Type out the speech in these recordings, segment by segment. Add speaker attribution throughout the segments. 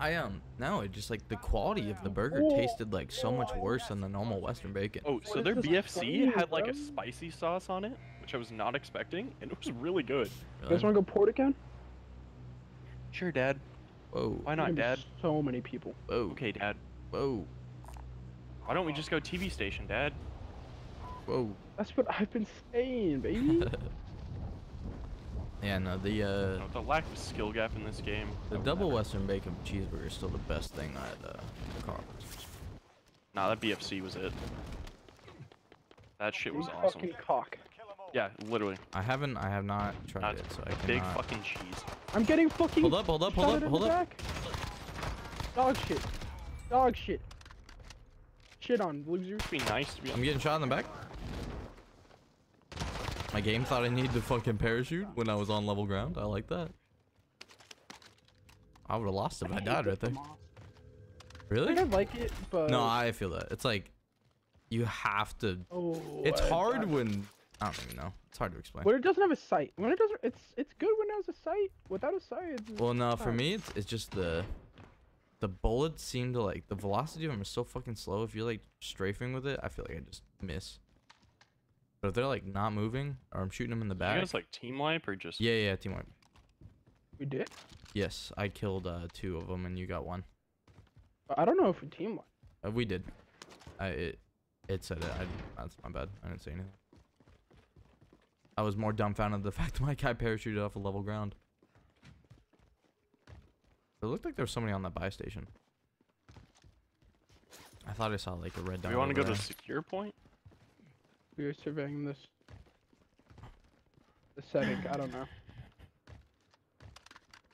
Speaker 1: I um no, it just like the quality of the burger tasted like so much worse than the normal Western bacon.
Speaker 2: Oh, so their BFC had like a spicy sauce on it, which I was not expecting, and it was really good.
Speaker 3: You guys want to go port again?
Speaker 2: Sure, Dad.
Speaker 1: Whoa,
Speaker 2: Why not, Dad?
Speaker 3: So many people.
Speaker 1: whoa,
Speaker 2: Okay, Dad.
Speaker 1: whoa,
Speaker 2: Why don't we just go TV station, Dad?
Speaker 1: whoa.
Speaker 3: That's what I've been saying, baby.
Speaker 1: Yeah, no, the uh,
Speaker 2: No, the lack of skill gap in this game.
Speaker 1: the double
Speaker 2: never-
Speaker 1: Western bacon cheeseburger is still the best thing at uh, Carl's.
Speaker 2: Nah, that BFC was it. That shit was
Speaker 3: Big
Speaker 2: awesome.
Speaker 3: Fucking cock.
Speaker 2: Yeah, literally.
Speaker 1: I haven't, I have not tried
Speaker 2: Not
Speaker 1: it, so I
Speaker 2: Big
Speaker 1: cannot.
Speaker 2: fucking cheese.
Speaker 3: I'm getting fucking.
Speaker 1: Hold up, hold up, hold up, hold up.
Speaker 3: back. Dog shit. Dog shit. Shit on loser.
Speaker 2: It'd be nice to be
Speaker 1: I'm getting shot in the back. My game thought I needed to fucking parachute when I was on level ground. I like that. I would have lost if I died right there.
Speaker 3: I
Speaker 1: Really?
Speaker 3: think I like it, but
Speaker 1: No, I feel that. It's like you have to.
Speaker 3: Oh,
Speaker 1: It's
Speaker 3: I-
Speaker 1: hard when I don't even know. It's hard to explain.
Speaker 3: when it doesn't have a sight. When it doesn't, it's it's good when it has a sight. Without a sight, it's
Speaker 1: Well, no, for me, it's, it's just the the bullets seem to like the velocity of them is so fucking slow. If you're like strafing with it, I feel like I just miss. But if they're like not moving or I'm shooting them in the back.
Speaker 2: You
Speaker 1: back,
Speaker 2: guys like team wipe or just?
Speaker 1: yeah, yeah, team wipe.
Speaker 3: we did.
Speaker 1: Yes, I killed uh, two of them and you got one.
Speaker 3: I don't know if we team one.
Speaker 1: Uh, we did. I it it said it. I, that's my bad. I didn't say anything. I was more dumbfounded at the fact that my guy parachuted off a level ground. It looked like there was somebody on that buy station. I thought I saw like a red
Speaker 2: Do
Speaker 1: dot.
Speaker 2: we want to go
Speaker 1: over
Speaker 2: to secure point?
Speaker 3: We are surveying this. The setting. I don't know.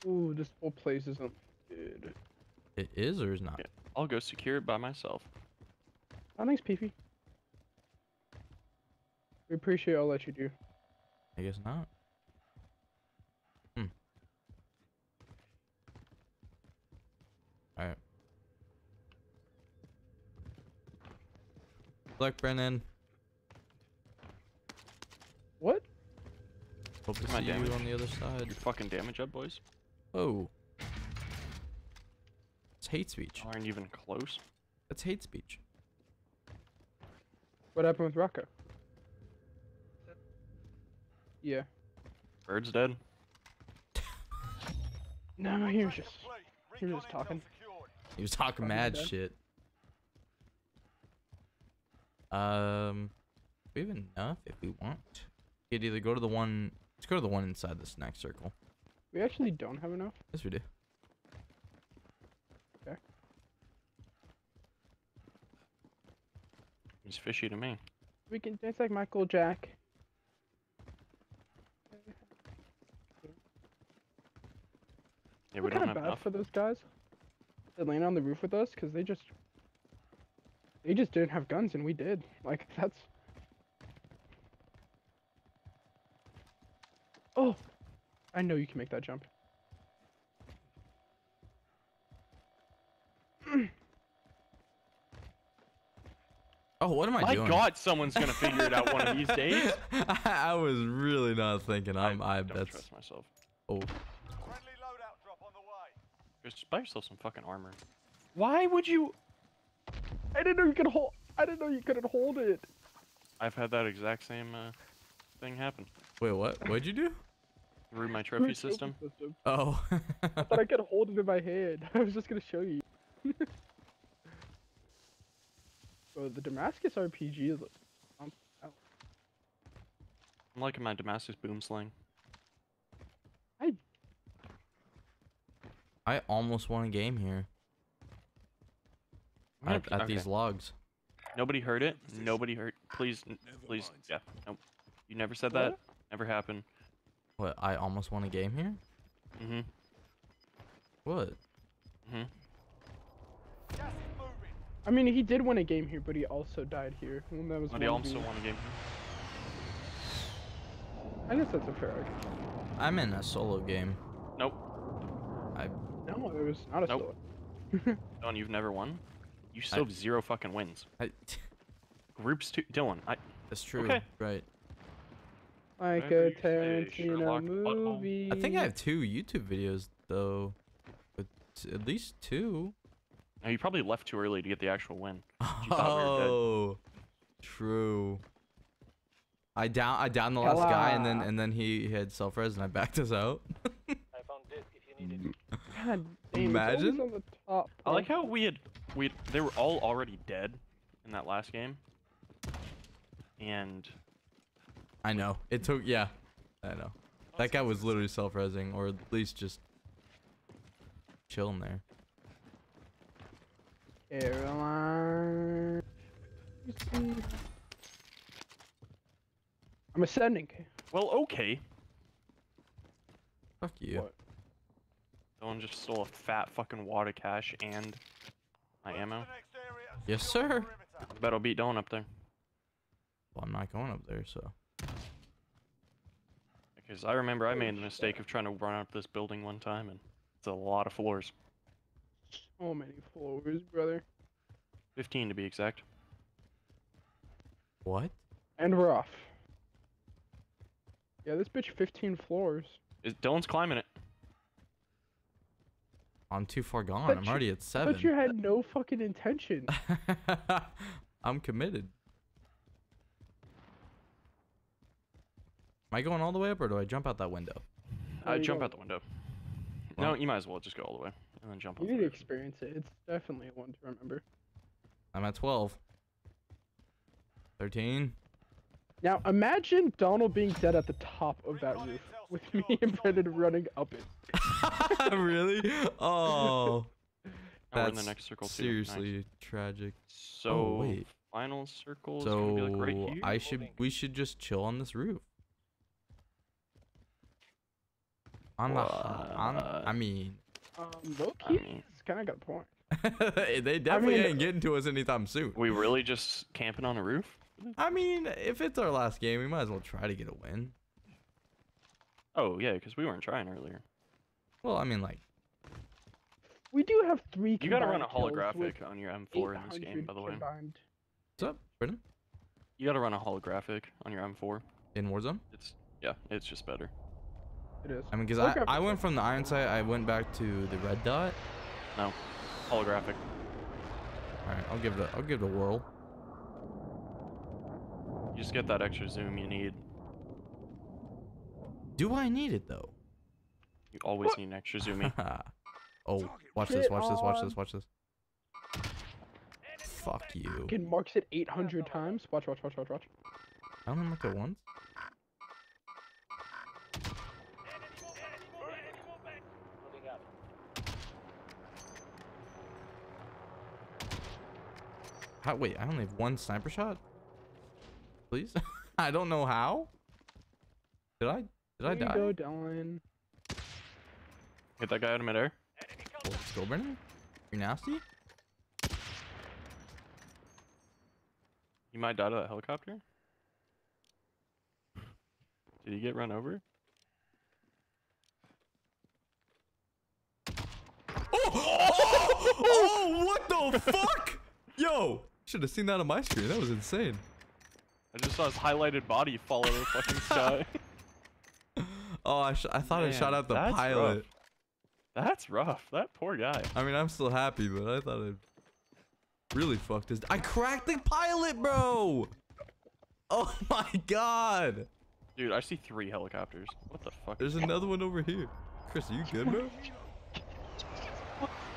Speaker 3: Ooh, this whole place isn't good.
Speaker 1: It is or is not?
Speaker 2: Yeah. I'll go secure it by myself.
Speaker 3: Oh, thanks, Peefy. We appreciate all that you do.
Speaker 1: I guess not. Hmm. Alright. Look, Brennan.
Speaker 3: What?
Speaker 1: Hope to
Speaker 2: Come on,
Speaker 1: see you on the other side.
Speaker 2: Your fucking damage up, boys.
Speaker 1: Oh. It's hate speech.
Speaker 2: Aren't even close.
Speaker 1: That's hate speech.
Speaker 3: What happened with Rocco? Yeah.
Speaker 2: Bird's dead.
Speaker 3: No, no, he was just he was just talking.
Speaker 1: He was talking mad
Speaker 3: dead.
Speaker 1: shit. Um, we have enough if we want. We could either go to the one. Let's go to the one inside this next circle.
Speaker 3: We actually don't have enough.
Speaker 1: Yes, we do.
Speaker 2: He's fishy to me.
Speaker 3: We can dance like Michael Jack.
Speaker 2: Yeah,
Speaker 3: We're
Speaker 2: don't
Speaker 3: kind
Speaker 2: have
Speaker 3: of bad
Speaker 2: enough.
Speaker 3: for those guys. That land on the roof with us because they just they just didn't have guns and we did. Like that's. Oh, I know you can make that jump.
Speaker 1: Oh, what am I
Speaker 2: My
Speaker 1: doing?
Speaker 2: My God, someone's gonna figure it out one of these days.
Speaker 1: I was really not thinking. I'm. I,
Speaker 2: don't
Speaker 1: that's.
Speaker 2: trust myself.
Speaker 1: Oh,
Speaker 4: Friendly loadout drop on the way.
Speaker 2: Just buy yourself some fucking armor. Why would you?
Speaker 3: I didn't know you could hold. I didn't know you couldn't hold it.
Speaker 2: I've had that exact same uh, thing happen
Speaker 1: wait, what? What'd you do?
Speaker 2: Through my trophy system.
Speaker 1: Oh.
Speaker 3: I thought I could hold it in my hand. I was just gonna show you. Bro, the Damascus RPG is. Oh,
Speaker 2: I'm liking my Damascus boom sling.
Speaker 1: I almost won a game here
Speaker 2: gonna
Speaker 1: at, at
Speaker 2: okay.
Speaker 1: these logs.
Speaker 2: Nobody heard it. Nobody heard. Please, please. Yeah. Nope. You never said that. Never happened.
Speaker 1: What? I almost won a game here.
Speaker 2: Mhm.
Speaker 1: What?
Speaker 2: Mhm.
Speaker 4: Gas is moving.
Speaker 3: I mean, he did win a game here, but he also died here. And that was
Speaker 2: But he
Speaker 3: 1v.
Speaker 2: also won a game. here.
Speaker 3: I guess that's a fair argument.
Speaker 1: I'm in a solo game.
Speaker 2: Nope.
Speaker 1: I.
Speaker 3: No, it was not a
Speaker 2: Nope.
Speaker 3: solo.
Speaker 2: Dylan, you've never won. You still have zero fucking wins.
Speaker 1: I.
Speaker 2: Groups two. Dylan, I.
Speaker 1: That's true.
Speaker 2: Okay.
Speaker 1: Right.
Speaker 3: Like a Tarantino movie.
Speaker 1: I think I have two YouTube videos though, with at least two.
Speaker 2: No, you probably left too early to get the actual win. You thought we.
Speaker 1: Oh, true. I down I downed the last guy and then and then he, he had self res and I backed us out.
Speaker 5: I found disc if you need it.
Speaker 3: God damn,
Speaker 1: Imagine.
Speaker 3: on the top.
Speaker 2: I like how we had we they were all already dead in that last game. And
Speaker 1: I know. It took yeah. I know. That guy was literally self resing or at least just chilling there.
Speaker 3: Caroline. I'm ascending.
Speaker 2: well, okay.
Speaker 1: Fuck you.
Speaker 3: What?
Speaker 2: Someone just stole a fat fucking water cache and my ammo.
Speaker 4: the next area and
Speaker 1: Yes, sir.
Speaker 4: perimeter.
Speaker 2: I bet I'll beat Dylan up there.
Speaker 1: Well, I'm not going up there, so.
Speaker 2: Because I remember I made the mistake of trying to run up this building one time and it's a lot of floors.
Speaker 3: So many floors, brother.
Speaker 2: 15 to be exact.
Speaker 1: What?
Speaker 3: And we're off. Yeah, this bitch 15 floors.
Speaker 2: Is Dylan's climbing it.
Speaker 1: I'm too far gone.
Speaker 3: Thought
Speaker 1: I'm
Speaker 3: you-
Speaker 1: already at seven.
Speaker 3: But you had no fucking intention.
Speaker 1: I'm committed. I going all the way up or do I jump out that window?
Speaker 2: I
Speaker 3: you
Speaker 2: jump
Speaker 3: go.
Speaker 2: out the window.
Speaker 1: Well-
Speaker 2: no, you might as well just go all the way and then jump
Speaker 3: You need to experience it. It's definitely one to remember.
Speaker 1: I'm at 12. 13.
Speaker 3: Now imagine Donald being dead at the top of that roof, with me and Brendan running up it.
Speaker 1: really? Oh.
Speaker 2: And we're in the
Speaker 1: That's
Speaker 2: next circle too. Nice.
Speaker 1: seriously tragic.
Speaker 2: So oh,
Speaker 1: wait.
Speaker 2: final circle is gonna be like right
Speaker 1: So
Speaker 2: here.
Speaker 1: I should we should just chill on this roof. On the on I mean
Speaker 3: Um, low
Speaker 2: I mean-
Speaker 3: kind of got a point.
Speaker 1: they definitely
Speaker 3: mean-
Speaker 1: ain't getting to us anytime soon.
Speaker 2: we really just camping on a roof?
Speaker 1: I mean, if it's our last game, we might as well try to get a win.
Speaker 2: Oh yeah, because we weren't trying earlier.
Speaker 1: Well, I mean, like,
Speaker 3: We do have three.
Speaker 2: You gotta run a
Speaker 3: combined kills with
Speaker 2: holographic on your M4 in this game, by the way.
Speaker 3: combined.
Speaker 1: what's up, Brendan?
Speaker 2: You gotta run a holographic on your M4.
Speaker 1: In Warzone?
Speaker 2: It's yeah, it's just better.
Speaker 3: It is.
Speaker 1: I mean, because I, I went from the iron sight, I went back to the red dot.
Speaker 2: No, holographic.
Speaker 1: All right, I'll give it. A, I'll give it a whirl.
Speaker 2: You just get that extra zoom you need.
Speaker 1: Do I need it though?
Speaker 2: You always need an extra zoomy.
Speaker 1: oh, watch this! Watch this! Watch this! Watch this! Fuck you!
Speaker 3: Fucking marks it 800 times. Watch, watch, watch, watch, watch.
Speaker 1: I only marked it once. How? Wait, I only have one sniper shot. Please, I don't know how. Did I? Did I die?
Speaker 3: you go, Dylan.
Speaker 2: Hit that guy out of midair.
Speaker 1: Well, let's go, Brendan. You're nasty.
Speaker 2: You might die to that helicopter. Did he get run over?
Speaker 1: Oh! oh! oh! What the fuck? Yo, should have seen that on my screen. That was insane.
Speaker 2: I just saw his highlighted body fall out of the fucking sky.
Speaker 1: Oh, I, sh- I thought I shot out the
Speaker 2: that's
Speaker 1: pilot.
Speaker 2: rough. That's rough. That poor guy.
Speaker 1: I mean, I'm still happy, but I thought I really fucked his. I cracked the pilot, bro. Oh my god.
Speaker 2: Dude, I see three helicopters. What the fuck?
Speaker 1: There's another one over here. Chris, are you good, bro?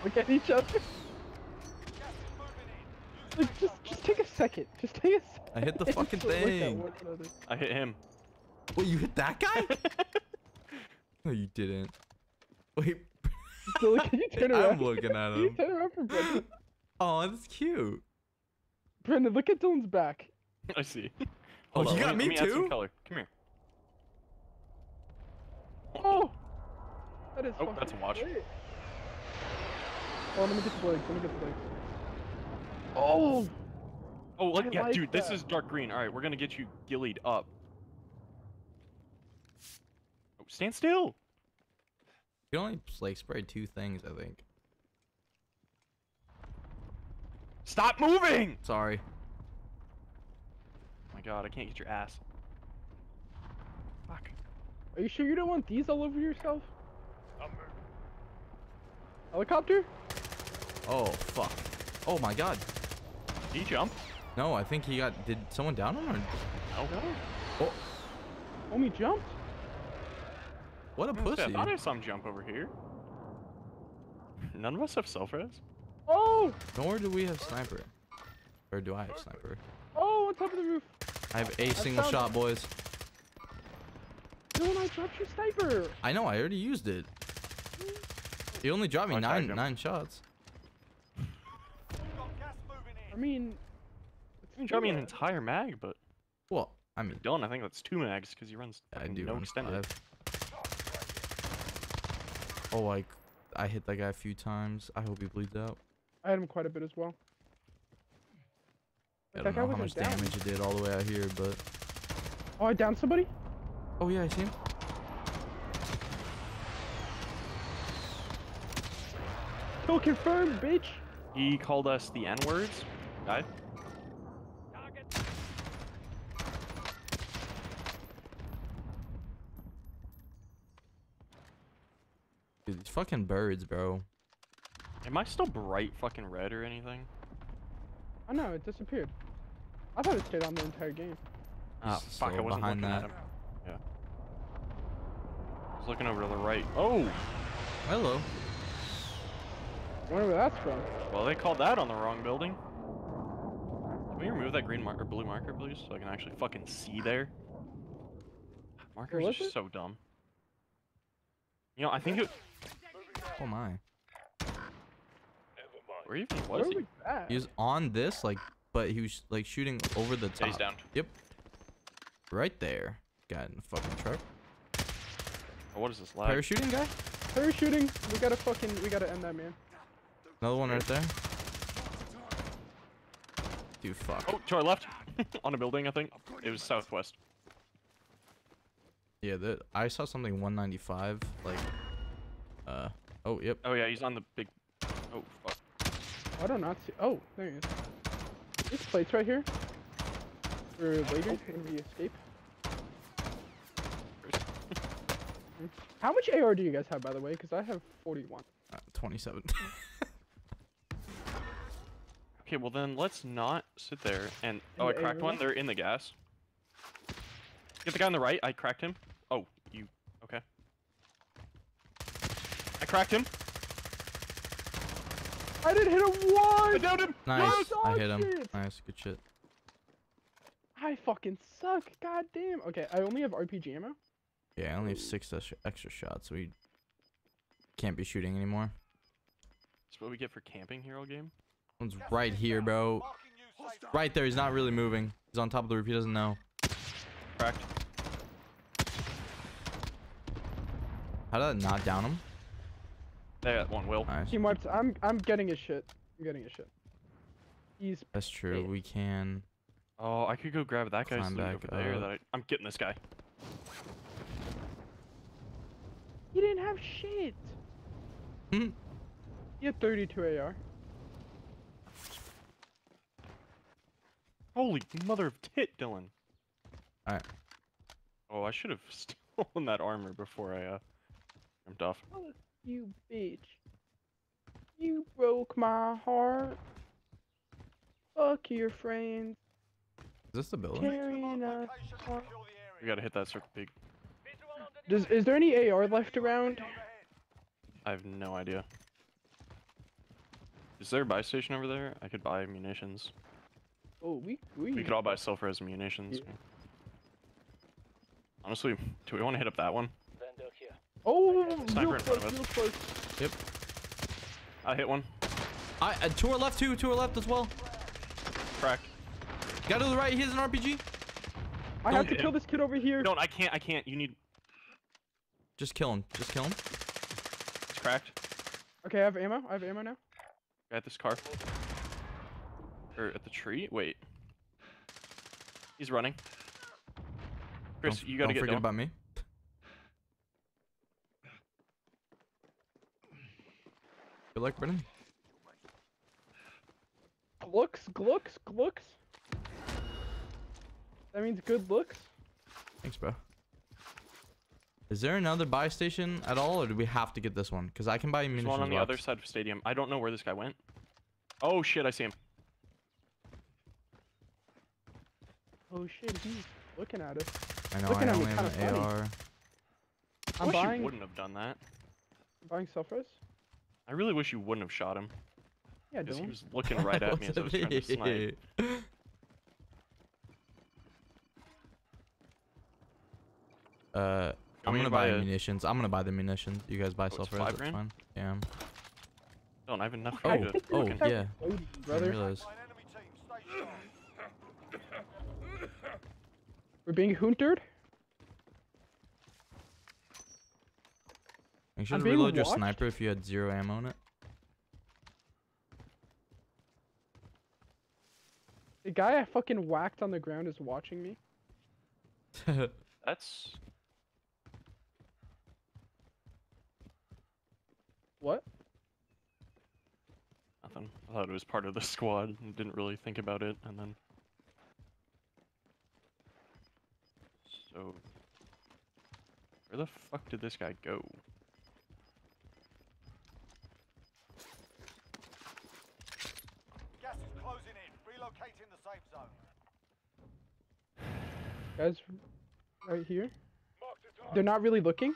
Speaker 3: Look at each other.
Speaker 4: Gas is moving in. Use
Speaker 3: Like, just, just take a second. Just take a second.
Speaker 1: I hit the fucking
Speaker 3: to look at
Speaker 1: thing.
Speaker 2: I hit him.
Speaker 1: Wait, you hit that guy? no, you didn't. Wait.
Speaker 3: So, look, can you turn around?
Speaker 1: I'm looking at
Speaker 3: Can you
Speaker 1: him.
Speaker 3: turn around for Brendan?
Speaker 1: Oh, that's cute.
Speaker 3: Brendan, look at Dylan's back.
Speaker 2: I see.
Speaker 1: Oh,
Speaker 2: Hold
Speaker 1: you
Speaker 2: on,
Speaker 1: got
Speaker 2: let
Speaker 1: me
Speaker 2: let add some
Speaker 1: too?
Speaker 2: color. Come here.
Speaker 3: Oh! That is
Speaker 2: Oh, that's a watch.
Speaker 3: great. Oh, let me get the blades. Let me get the blades. Oh!
Speaker 2: Oh, look,
Speaker 3: I
Speaker 2: yeah,
Speaker 3: like
Speaker 2: dude, this is dark green. All right, we're gonna get you gillied up. Oh, stand still.
Speaker 1: You can only like spray two things, I think.
Speaker 2: Stop moving.
Speaker 1: Sorry.
Speaker 2: Oh my god, I can't get your ass. Fuck.
Speaker 3: Are you sure you don't want these all over yourself? Helicopter?
Speaker 1: Oh fuck. Oh my god.
Speaker 2: Did he jump?
Speaker 1: No, I think he got. Did someone down him or?
Speaker 2: No. No. Oh.
Speaker 3: Homie jumped?
Speaker 1: What a
Speaker 2: I was say,
Speaker 1: pussy.
Speaker 2: I thought I saw him jump over here. None of us have self-res.
Speaker 3: Oh!
Speaker 1: Nor do we have sniper. Or do I have sniper?
Speaker 3: Oh, on top of the roof.
Speaker 1: I have a single
Speaker 3: found
Speaker 1: shot, boys.
Speaker 3: Dylan, I dropped your sniper.
Speaker 1: I know. I already used it. He only dropped me
Speaker 2: Oh,
Speaker 1: nine nine shots.
Speaker 4: We've got gas moving
Speaker 3: I
Speaker 4: in.
Speaker 3: mean,
Speaker 2: You drop me an entire mag, but
Speaker 1: Well, I mean,
Speaker 2: Dylan, I think that's two mags because he runs
Speaker 1: I do
Speaker 2: no
Speaker 1: run
Speaker 2: extended.
Speaker 1: five. Oh, like I hit that guy a few times. I hope he bleeds out.
Speaker 3: I hit him quite a bit as well.
Speaker 1: I don't know how much
Speaker 3: down.
Speaker 1: damage it did all the way out here, but
Speaker 3: Oh, I downed somebody?
Speaker 1: oh yeah, I see him.
Speaker 3: Kill confirmed, bitch.
Speaker 2: He called us the N-words. Died.
Speaker 1: Dude, these fucking birds, bro.
Speaker 2: Am I still bright fucking red or anything?
Speaker 3: Oh no, it disappeared. I thought it stayed on the entire game.
Speaker 2: Ah,
Speaker 1: He's
Speaker 2: fuck, I wasn't
Speaker 1: behind
Speaker 2: looking at
Speaker 1: that.
Speaker 2: him. Yeah. I was looking over to the right. Oh!
Speaker 1: Hello.
Speaker 3: I wonder where that's from.
Speaker 2: Well, they called that on the wrong building. Can we remove that green marker, blue marker, please, so I can actually fucking see there? Markers are just
Speaker 3: it?
Speaker 2: so dumb. You know, I think it.
Speaker 1: Oh my.
Speaker 2: Where even
Speaker 3: Where
Speaker 2: was
Speaker 3: are
Speaker 2: he?
Speaker 1: He was on this, like, but he was like shooting over the
Speaker 2: Yeah,
Speaker 1: top.
Speaker 2: he's down.
Speaker 1: Yep. Right there. Guy in the fucking truck.
Speaker 2: Oh, what is this lag?
Speaker 1: Parachuting guy?
Speaker 3: Parachuting. We gotta fucking, we gotta end that man.
Speaker 1: Another one right there. Dude, fuck.
Speaker 2: Oh, to our left. on a building, I think. It was southwest.
Speaker 1: Yeah, the, I saw something 195, like, uh, oh, yep.
Speaker 2: Oh yeah, he's on the big. Oh fuck.
Speaker 3: I do not see. Oh, there he is. These plates right here. For later when we escape. How much AR do you guys have, by the way? Because I have 41.
Speaker 1: Uh, 27.
Speaker 2: Okay, well then let's not sit there and. Oh, I cracked one. They're in the gas. Get the guy on the right. I cracked him. Oh, you. Okay. I cracked him.
Speaker 3: I didn't hit a
Speaker 2: I
Speaker 3: one!
Speaker 2: downed him.
Speaker 1: nice.
Speaker 3: Yes,
Speaker 1: I hit him.
Speaker 3: shit.
Speaker 1: Nice. Good shit.
Speaker 3: I fucking suck. God damn. Okay, I only have RPG ammo.
Speaker 1: Yeah, I only have six extra- extra shots. We can't be shooting anymore.
Speaker 2: That's what we get for camping here, hero game.
Speaker 1: One's right here, bro.
Speaker 4: Marking you safe
Speaker 1: Right there. He's not really moving. He's on top of the roof. He doesn't know.
Speaker 2: Cracked.
Speaker 1: How did that not down him?
Speaker 2: They got one will.
Speaker 1: Nice.
Speaker 3: Team wipes. I'm I'm getting his shit. I'm getting his shit. He's
Speaker 1: That's true. We can.
Speaker 2: Oh, I could go grab that guy's
Speaker 1: Climb
Speaker 2: loot
Speaker 1: back
Speaker 2: over there. That I, I'm getting this guy.
Speaker 3: he didn't have shit.
Speaker 1: Hmm.
Speaker 3: He had 32 AR.
Speaker 2: Holy mother of tit, Dylan.
Speaker 1: Alright.
Speaker 2: Oh, I should have stolen that armor before I uh jumped off.
Speaker 3: You bitch. You broke my heart. Fuck your friends.
Speaker 1: Is this the building?
Speaker 3: Carrying us.
Speaker 4: location and secure the
Speaker 2: We gotta hit that circle pig.
Speaker 3: Does is there any AR left around?
Speaker 2: I have no idea. Is there a buy station over there? I could buy munitions.
Speaker 3: Oh, we we.
Speaker 2: We could all buy self-res munitions.
Speaker 3: Yeah.
Speaker 2: Honestly, do we want to hit up that one?
Speaker 5: Vendor here.
Speaker 3: Oh,
Speaker 2: Sniper
Speaker 3: real
Speaker 2: in front
Speaker 3: close,
Speaker 2: of
Speaker 3: real close.
Speaker 2: I hit one.
Speaker 1: I uh, to our left too. To our left as well.
Speaker 2: Cracked.
Speaker 1: Got to the right. He has an RPG.
Speaker 3: I
Speaker 1: Don't
Speaker 3: have to kill
Speaker 2: him.
Speaker 3: this kid over here.
Speaker 2: Don't. I can't. I can't. You need.
Speaker 1: Just kill him. Just kill him.
Speaker 2: It's cracked.
Speaker 3: Okay, I have ammo. I have ammo now.
Speaker 2: Guy at this car. Or at the tree. Wait. He's running. Chris,
Speaker 1: Don't-
Speaker 2: you gotta
Speaker 1: don't
Speaker 2: get
Speaker 1: forget
Speaker 2: down.
Speaker 1: about me. Good luck, Brennan.
Speaker 3: Glooks, glooks, glooks. That means good looks.
Speaker 1: Thanks, bro. Is there another buy station at all, or do we have to get this one? Because I can buy
Speaker 2: There's
Speaker 1: munitions.
Speaker 2: one on the other side of the stadium. I don't know where this guy went. Oh shit, I see him.
Speaker 3: Oh shit, he's looking at us.
Speaker 1: I know.
Speaker 3: looking
Speaker 1: I
Speaker 3: at me
Speaker 1: only have
Speaker 3: kinda
Speaker 1: an
Speaker 3: funny.
Speaker 1: AR.
Speaker 2: I
Speaker 3: I'm
Speaker 2: wish
Speaker 3: buying,
Speaker 2: you wouldn't have done that.
Speaker 3: I'm buying self-res.
Speaker 2: I really wish you wouldn't have shot him.
Speaker 3: Yeah,
Speaker 2: Because he was looking right at me as I was trying to snipe.
Speaker 1: Uh, I'm gonna buy
Speaker 2: buy a-
Speaker 1: munitions. I'm gonna buy the munitions. You guys buy
Speaker 2: Oh,
Speaker 1: self res.
Speaker 2: five
Speaker 1: That's
Speaker 2: grand?
Speaker 1: fine. Yeah.
Speaker 2: Don't I have enough for
Speaker 1: Oh,
Speaker 2: you to
Speaker 1: oh,
Speaker 2: fucking-
Speaker 1: yeah.
Speaker 3: Oh,
Speaker 1: Didn't
Speaker 3: brother.
Speaker 1: realize.
Speaker 4: By an enemy team. Stay sharp.
Speaker 3: We're being huntered.
Speaker 1: Make sure
Speaker 3: I'm
Speaker 1: to
Speaker 3: being
Speaker 1: reload your sniper if you had zero ammo in it.
Speaker 3: The guy I fucking whacked on the ground is watching me.
Speaker 2: That's
Speaker 3: What?
Speaker 2: nothing. I thought it was part of the squad and didn't really think about it, and then. So. Where the fuck did this guy go?
Speaker 4: Gas is closing in. Relocating the safe zone.
Speaker 3: Guys, right here. They're not really looking.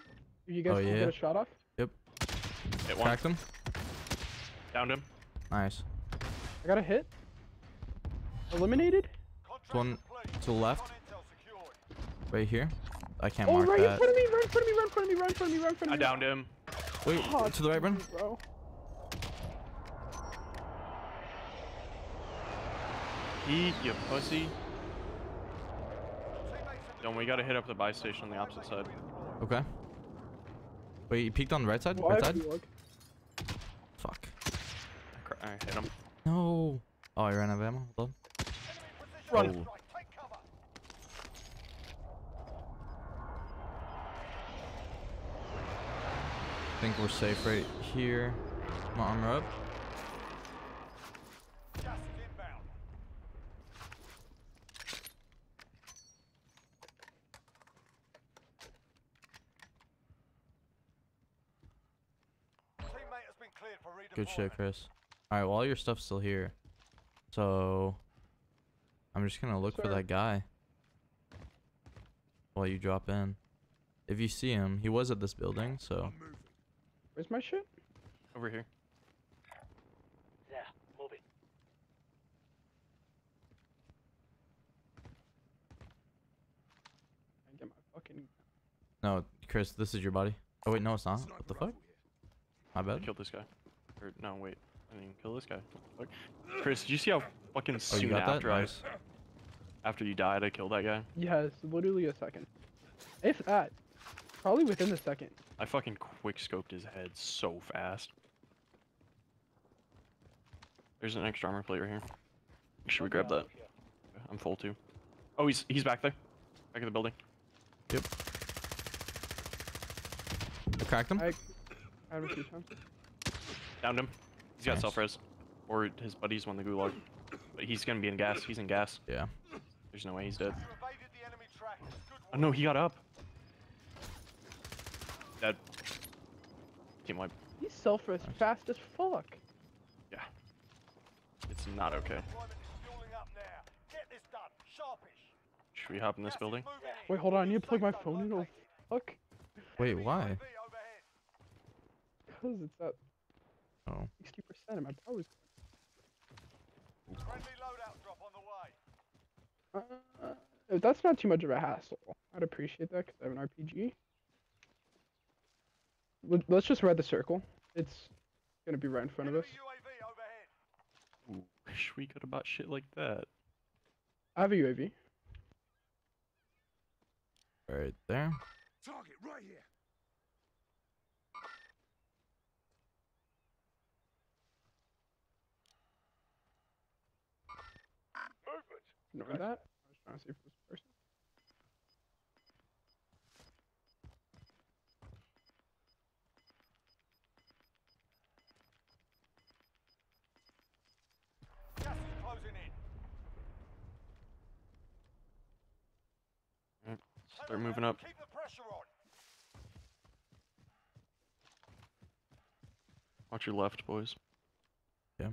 Speaker 3: You guys
Speaker 1: Oh,
Speaker 3: can
Speaker 1: yeah?
Speaker 3: get a shot off. Yep.
Speaker 2: Hit one.
Speaker 1: Cracked him.
Speaker 2: Downed him.
Speaker 1: Nice.
Speaker 3: I got a hit. Eliminated.
Speaker 1: One to the left.
Speaker 4: On intel secured.
Speaker 1: Right here. I can't
Speaker 3: Oh,
Speaker 1: mark
Speaker 3: right in
Speaker 1: that.
Speaker 3: front of me! Right in front of me! Right in front of me! Right in front of me! Right in front
Speaker 2: I
Speaker 3: of me!
Speaker 2: downed him.
Speaker 1: Wait,
Speaker 3: Oh,
Speaker 1: to the right, Bren.
Speaker 3: Bro.
Speaker 2: Eat, you pussy.
Speaker 4: Teammates in the
Speaker 2: Don't we gotta hit up the buy station on the opposite side.
Speaker 1: Okay. Wait, you peeked on the right side?
Speaker 3: Well,
Speaker 1: right
Speaker 3: I
Speaker 1: side?
Speaker 3: feel like-
Speaker 1: Fuck.
Speaker 2: I cr- I hit him.
Speaker 1: No. Oh, I ran out of ammo. Hold on.
Speaker 2: Run.
Speaker 1: Oh.
Speaker 4: Right, take cover.
Speaker 1: I think we're safe right here. My armor up.
Speaker 4: Gas is inbound. Teammate has been cleared for redeployment.
Speaker 1: Good shit, Chris. Alright, well, all your stuff's still here. So, I'm just gonna look for that guy. While you drop in. If you see him, he was at this building, so.
Speaker 3: Where's my shit?
Speaker 2: Over here.
Speaker 5: Yeah, moving.
Speaker 3: I get my fucking.
Speaker 1: No, Chris, this is your body. Oh, wait, no, it's not. What the fuck? My
Speaker 2: I
Speaker 1: bad.
Speaker 2: killed this guy. Or no, wait. I didn't even kill this guy. What fuck? Chris, did you see how fucking
Speaker 1: Oh,
Speaker 2: soon
Speaker 1: got that?
Speaker 2: after
Speaker 1: Nice.
Speaker 2: I after you died I killed that guy?
Speaker 3: Yes, literally a second. If that. Probably within the second.
Speaker 2: I fucking quick scoped his head so fast. There's an extra armor plate right here. Should we grab that? I'm full too. Oh, he's he's back there. Back in the building. Yep.
Speaker 1: I cracked him.
Speaker 3: I. I have a few times.
Speaker 2: Downed him. He's got
Speaker 1: Nice.
Speaker 2: self res. Or his buddies won the gulag. But he's gonna be in gas. He's in gas.
Speaker 1: Yeah.
Speaker 2: There's no way he's dead.
Speaker 4: You evaded the enemy trackers. Good
Speaker 2: Oh no, he got up. Dead. Team wipe.
Speaker 3: He's self-res fast as fuck.
Speaker 2: Yeah. It's not okay.
Speaker 4: Deployment is fueling up now. Get this done. Sharpish.
Speaker 2: Should we hop in this building?
Speaker 3: Wait, hold on. I need to plug my phone in. Oh, fuck.
Speaker 1: Wait, why?
Speaker 3: Because it's at
Speaker 1: Oh.
Speaker 3: 60% and my power's.
Speaker 4: Friendly loadout drop on the way.
Speaker 3: Uh, if that's not too much of a hassle, I'd appreciate that because I have an RPG. Let- Let's just ride the circle. It's gonna be right in front of us.
Speaker 4: Enemy UAV overhead.
Speaker 2: Ooh, wish we could have bought shit like that.
Speaker 3: I have a UAV.
Speaker 1: Right there.
Speaker 4: Target right here. Movement.
Speaker 3: Ignore that. I was trying to see
Speaker 2: They're moving up. Watch your left, boys.
Speaker 1: Yeah.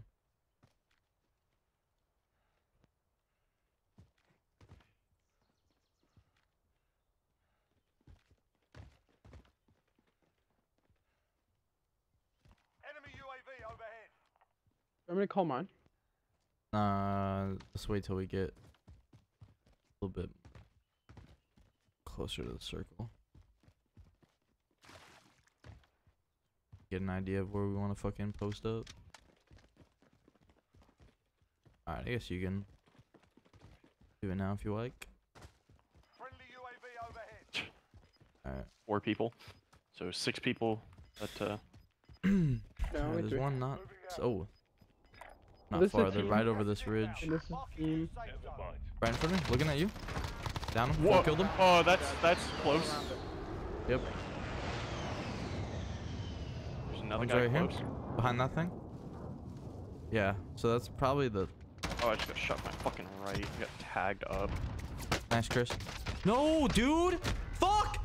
Speaker 3: I'm gonna call mine.
Speaker 1: Uh, let's wait till we get a little bit closer to the circle. Get an idea of where we want to fucking post up. Alright, I guess you can do it now if you like.
Speaker 4: Friendly UAV overhead.
Speaker 1: Alright.
Speaker 2: Four people. So six people at uh
Speaker 1: Yeah, there's
Speaker 3: three.
Speaker 1: one not. oh Not
Speaker 3: This is
Speaker 1: far. They're right over this ridge.
Speaker 3: This.
Speaker 1: Right in front of me, looking at you. Down him.
Speaker 2: Whoa.
Speaker 1: Killed him.
Speaker 2: Oh, that's that's close.
Speaker 1: Yep.
Speaker 2: There's another
Speaker 1: One's
Speaker 2: guy
Speaker 1: right here. Behind that thing. Yeah. So that's probably the
Speaker 2: Oh, I just got shot my fucking right. Got tagged up.
Speaker 1: Nice, Chris. No, dude! Fuck!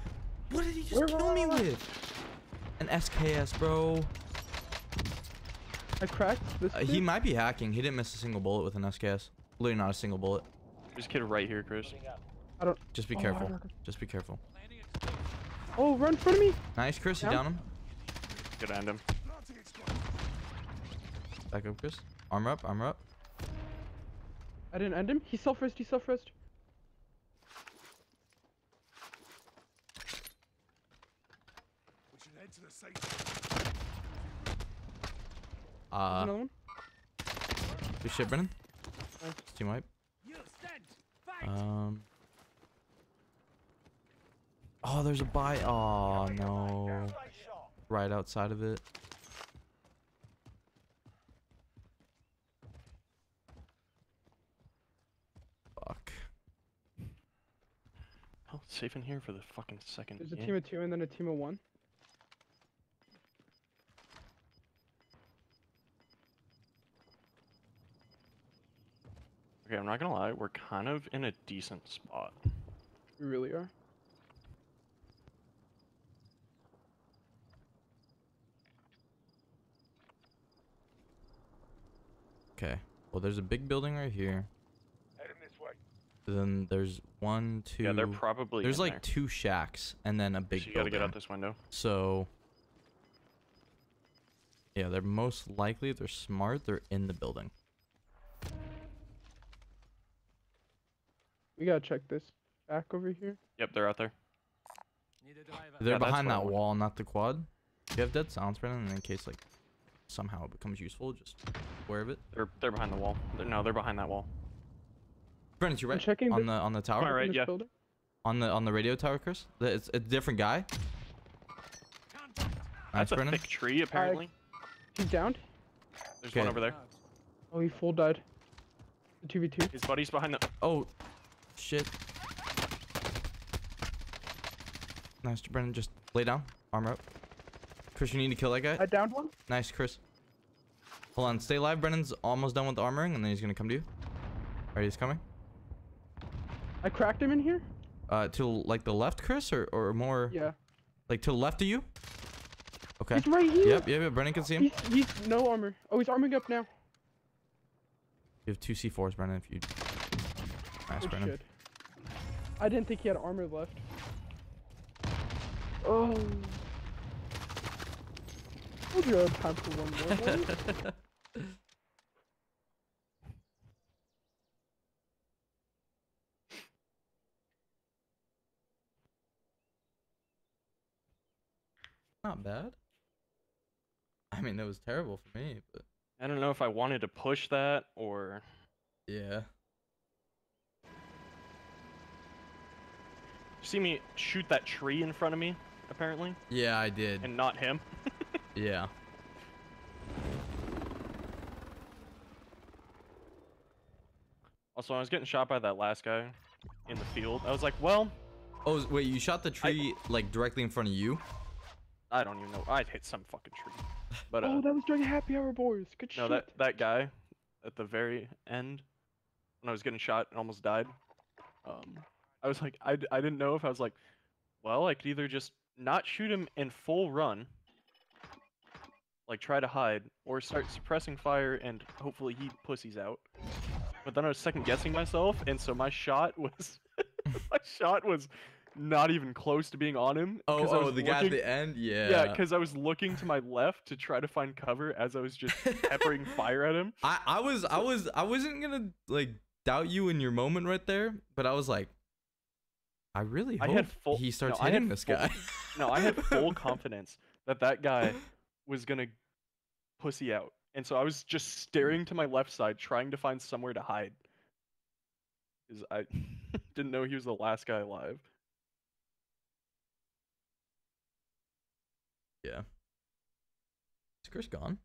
Speaker 1: What did he just
Speaker 3: Where-
Speaker 1: kill me
Speaker 3: where-
Speaker 1: with? An SKS, bro.
Speaker 3: I cracked this.
Speaker 1: Uh, he might be hacking. He didn't miss a single bullet with an SKS. Literally not a single bullet.
Speaker 2: There's a kid right here, Chris.
Speaker 3: I don't.
Speaker 1: Just be
Speaker 3: Oh,
Speaker 1: careful. Just be careful.
Speaker 3: Oh, run in front of me.
Speaker 1: Nice, Chris. You
Speaker 3: Down.
Speaker 1: down him.
Speaker 2: Good end him.
Speaker 1: Back up, Chris. Armor up. Armor up.
Speaker 3: I didn't end him. He self rest. He self rest.
Speaker 4: We should head to the safe.
Speaker 1: Uh,
Speaker 3: Another one.
Speaker 1: good shit, Brennan.
Speaker 3: Nice.
Speaker 1: Team wipe. Um. Oh, there's a buy. Oh no. Right outside of it. Fuck.
Speaker 2: Oh, it's safe in here for the fucking second.
Speaker 3: There's a
Speaker 2: game.
Speaker 3: team of two and then a team of one.
Speaker 2: Okay, I'm not gonna lie, we're kind of in a decent spot.
Speaker 3: We really are.
Speaker 1: Okay. Well, there's a big building right here.
Speaker 4: Heading this way.
Speaker 1: Then there's one, two.
Speaker 2: Yeah, they're probably.
Speaker 1: There's
Speaker 2: in
Speaker 1: like
Speaker 2: there.
Speaker 1: two shacks and then a big
Speaker 2: So you gotta get out this window.
Speaker 1: So. Yeah, they're most likely, if they're smart, they're in the building.
Speaker 3: We gotta check this back over here.
Speaker 2: Yep, they're out there.
Speaker 1: They're
Speaker 2: Yeah,
Speaker 1: behind that wall, not the quad. You have dead silence, Brennan, and in case like somehow it becomes useful, just aware of it.
Speaker 2: They're they're behind the wall. They're, no, they're behind that wall.
Speaker 1: Brennan, you
Speaker 3: I'm checking
Speaker 1: on
Speaker 3: this-
Speaker 1: the on the tower,
Speaker 2: Am I right? yeah.
Speaker 3: building.
Speaker 1: on the on the radio tower, Chris. It's a different guy. Nice,
Speaker 2: That's a
Speaker 1: Brennan.
Speaker 2: thick tree, apparently.
Speaker 3: Uh, he's downed.
Speaker 2: There's one over there.
Speaker 3: Oh, he full died. The two v two.
Speaker 2: His buddy's behind the.
Speaker 1: Oh, shit. Nice, Brennan. Just lay down, armor up. Chris, you need to kill that guy.
Speaker 3: I downed one.
Speaker 1: Nice, Chris. Hold on, stay alive. Brennan's almost done with armoring, and then he's gonna come to you. Alright, he's coming.
Speaker 3: I cracked him in here.
Speaker 1: Uh, to like the left, Chris, or or more
Speaker 3: Yeah.
Speaker 1: like to the left of you. Okay.
Speaker 3: He's right here.
Speaker 1: Yep, yep, yep. Brennan can see him.
Speaker 3: He's he's no armor. Oh, he's arming up now.
Speaker 1: You have two C4s, Brennan. If you. Nice,
Speaker 3: Good
Speaker 1: Brennan.
Speaker 3: shit. I didn't think he had armor left. Oh. You I had time for one more.
Speaker 1: Not bad. I mean, it was terrible for me, but
Speaker 2: I don't know if I wanted to push that or.
Speaker 1: yeah.
Speaker 2: See me shoot that tree in front of me, apparently,
Speaker 1: Yeah, I did.
Speaker 2: and not him.
Speaker 1: yeah.
Speaker 2: Also, I was getting shot by that last guy in the field. I was like, well,
Speaker 1: Oh, wait, you shot the tree like directly in front of you?
Speaker 2: I don't even know. I'd hit some fucking tree. But uh,
Speaker 3: oh, that was during happy hour, boys. Good
Speaker 2: no,
Speaker 3: shit.
Speaker 2: that that guy at the very end, when I was getting shot and almost died, um, I was like, I, I didn't know if I was like, well, I could either just not shoot him in full run, like try to hide or start suppressing fire and hopefully he pussies out. But then I was second guessing myself, and so my shot was my shot was not even close to being on him.
Speaker 1: Oh,
Speaker 2: I
Speaker 1: oh,
Speaker 2: was
Speaker 1: the guy at the end. Yeah.
Speaker 2: Yeah, because I was looking to my left to try to find cover as I was just peppering fire at him.
Speaker 1: I, I was I was I wasn't gonna like doubt you in your moment right there, but I was like, I really
Speaker 2: I
Speaker 1: hope
Speaker 2: had full-
Speaker 1: he starts
Speaker 2: no, I had
Speaker 1: hitting this
Speaker 2: full-
Speaker 1: guy.
Speaker 2: No, I had full confidence that that guy was gonna pussy out, and so I was just staring to my left side, trying to find somewhere to hide. Because I didn't know he was the last guy alive.
Speaker 1: Yeah. Is Chris gone?